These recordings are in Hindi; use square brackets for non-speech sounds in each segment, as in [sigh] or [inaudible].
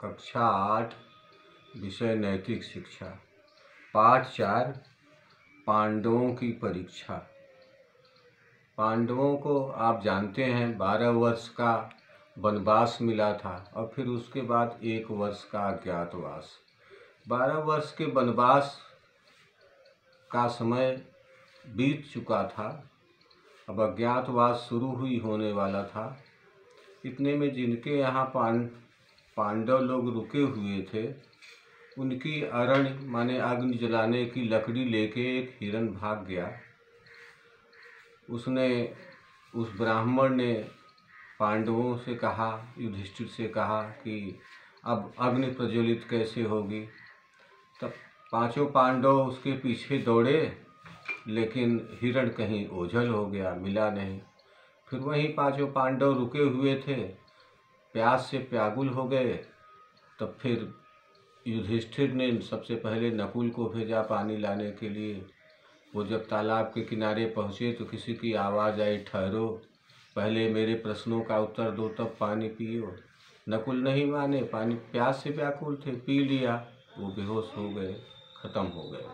कक्षा आठ विषय नैतिक शिक्षा। पाठ चार, पांडवों की परीक्षा। पांडवों को आप जानते हैं, बारह वर्ष का वनवास मिला था और फिर उसके बाद एक वर्ष का अज्ञातवास। बारह वर्ष के वनवास का समय बीत चुका था। अब अज्ञातवास शुरू हुई होने वाला था। इतने में जिनके यहाँ पान पांडव लोग रुके हुए थे। उनकी अरण माने अग्नि जलाने की लकड़ी लेके एक हिरण भाग गया। उसने, उस ब्राह्मण ने पांडवों से कहा, युधिष्ठिर से कहा कि अब अग्नि प्रज्वलित कैसे होगी? तब पाँचों पांडव उसके पीछे दौड़े, लेकिन हिरण कहीं ओझल हो गया, मिला नहीं। फिर वहीं पाँचों पांडव रुके हुए थे। प्यास से प्यागुल हो गए, तब फिर युधिष्ठिर ने सबसे पहले नकुल को भेजा पानी लाने के लिए। वो जब तालाब के किनारे पहुँचे तो किसी की आवाज़ आई, ठहरो, पहले मेरे प्रश्नों का उत्तर दो, तब पानी पियो। नकुल नहीं माने, पानी प्यास से व्याकुल थे, पी लिया, वो बेहोश हो गए, ख़त्म हो गए।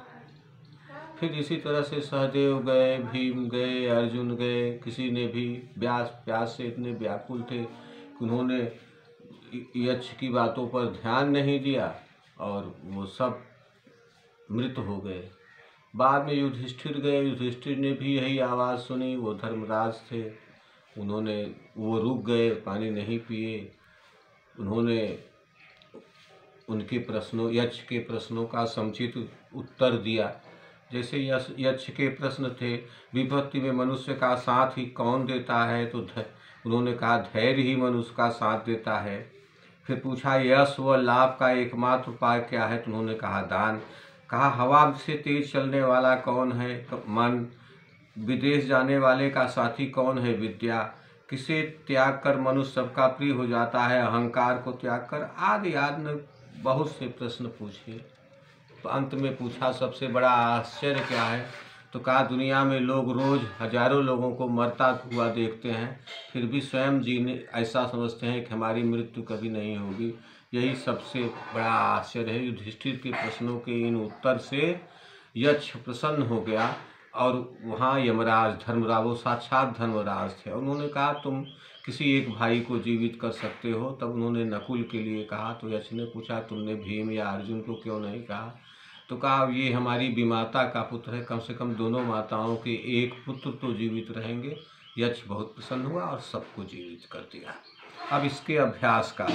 फिर इसी तरह से सहदेव गए, भीम गए, अर्जुन गए, किसी ने भी व्यास प्यास से इतने व्याकुल थे उन्होंने यक्ष की बातों पर ध्यान नहीं दिया और वो सब मृत हो गए। बाद में युधिष्ठिर गए। युधिष्ठिर ने भी यही आवाज़ सुनी। वो धर्मराज थे। उन्होंने, वो रुक गए, पानी नहीं पिए। उन्होंने उनके प्रश्नों, यक्ष के प्रश्नों का समुचित उत्तर दिया। जैसे यक्ष के प्रश्न थे, विभक्ति में मनुष्य का साथ ही कौन देता है? तो उन्होंने कहा, धैर्य ही मनुष्य का साथ देता है। फिर पूछा यश व लाभ का एकमात्र उपाय क्या है? तो उन्होंने कहा, दान। कहा, हवा से तेज चलने वाला कौन है? तो मन, विदेश जाने वाले का साथी कौन है विद्या? किसे त्याग कर मनुष्य सबका प्रिय हो जाता है? अहंकार को त्याग कर आदि आदि। ने बहुत से प्रश्न पूछे। तो अंत में पूछा, सबसे बड़ा आश्चर्य क्या है? तो कहा, दुनिया में लोग रोज़ हज़ारों लोगों को मरता हुआ देखते हैं, फिर भी स्वयं जीने ऐसा समझते हैं कि हमारी मृत्यु कभी नहीं होगी। यही सबसे बड़ा आश्चर्य है। युधिष्ठिर के प्रश्नों के इन उत्तर से यक्ष प्रसन्न हो गया और वहाँ यमराज धर्मराज वो साक्षात धर्मराज थे। उन्होंने कहा, तुम किसी एक भाई को जीवित कर सकते हो? तब उन्होंने नकुल के लिए कहा। तो यक्ष ने पूछा, तुमने भीम या अर्जुन को क्यों नहीं कहा? तो कहा ये हमारी विमाता का पुत्र है। कम से कम दोनों माताओं के एक पुत्र तो जीवित रहेंगे। यक्ष बहुत प्रसन्न हुआ और सबको जीवित कर दिया। अब इसके अभ्यास का।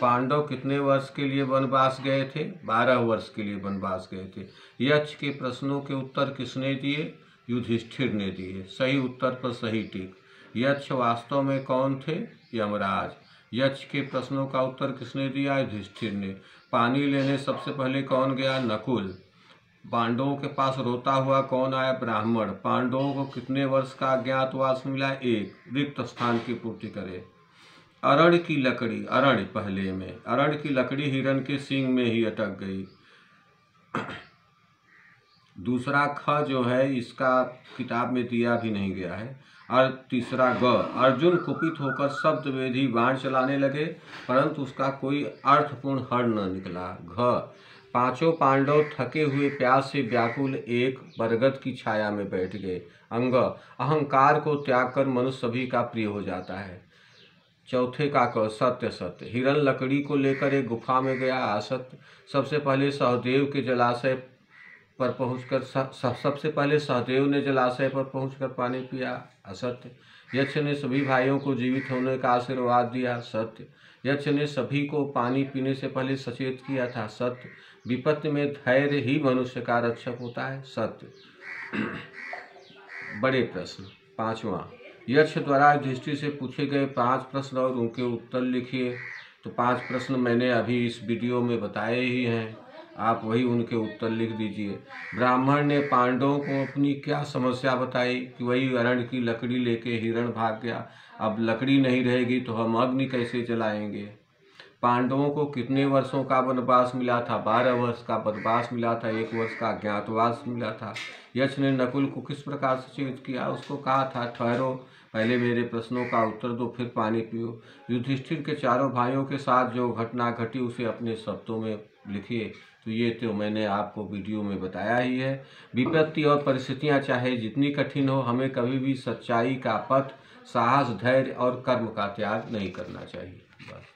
पांडव कितने वर्ष के लिए वनवास गए थे? बारह वर्ष के लिए वनवास गए थे। यक्ष के प्रश्नों के उत्तर किसने दिए? युधिष्ठिर ने दिए। सही उत्तर पर सही टिक। यक्ष वास्तव में कौन थे? यमराज। यक्ष के प्रश्नों का उत्तर किसने दिया? युधिष्ठिर ने। पानी लेने सबसे पहले कौन गया? नकुल। पांडवों के पास रोता हुआ कौन आया? ब्राह्मण। पांडवों को कितने वर्ष का अज्ञातवास मिला? एक। रिक्त स्थान की पूर्ति करे। अरण की लकड़ी। अरण, पहले में। अरण की लकड़ी हिरण के सिंग में ही अटक गई। दूसरा ख जो है, इसका किताब में दिया भी नहीं गया है। और तीसरा ग, अर्जुन कुपित होकर शब्द वेदी बाण चलाने लगे, परंतु उसका कोई अर्थपूर्ण हर न निकला। घ, पाँचों पांडव थके हुए प्यास से व्याकुल एक बरगद की छाया में बैठ गए। अंग, अहंकार को त्याग कर मनुष्य सभी का प्रिय हो जाता है। चौथे का क, सत्य सत्य। हिरण लकड़ी को लेकर एक गुफा में गया असत्य सबसे पहले सहदेव के जलाशय पर पहुंचकर सबसे पहले सहदेव ने जलाशय पर पहुंचकर पानी पिया। असत्य। यक्ष ने सभी भाइयों को जीवित होने का आशीर्वाद दिया। सत्य। यक्ष ने सभी को पानी पीने से पहले सचेत किया था। सत्य। विपत्ति में धैर्य ही मनुष्य का रक्षक होता है। सत्य। [clears throat] बड़े प्रश्न। पांचवा। यक्ष द्वारा दृष्टि से पूछे गए पाँच प्रश्न और उनके उत्तर लिखिए। तो पाँच प्रश्न मैंने अभी इस वीडियो में बताए ही हैं। आप वही उनके उत्तर लिख दीजिए। ब्राह्मण ने पांडवों को अपनी क्या समस्या बताई कि वही अरण की लकड़ी लेके हिरण भाग गया। अब लकड़ी नहीं रहेगी तो हम अग्नि कैसे जलाएँगे? पांडवों को कितने वर्षों का वनवास मिला था? बारह वर्ष का वनवास मिला था, एक वर्ष का अज्ञातवास मिला था। यक्ष ने नकुल को किस प्रकार से चेत किया? उसको कहा था, ठहरो, पहले मेरे प्रश्नों का उत्तर दो, फिर पानी पियो। युधिष्ठिर के चारों भाइयों के साथ जो घटना घटी, उसे अपने शब्दों में लिखिए। तो ये तो मैंने आपको वीडियो में बताया ही है। विपत्ति और परिस्थितियाँ चाहे जितनी कठिन हो, हमें कभी भी सच्चाई का पथ, साहस, धैर्य और कर्म का त्याग नहीं करना चाहिए। बस।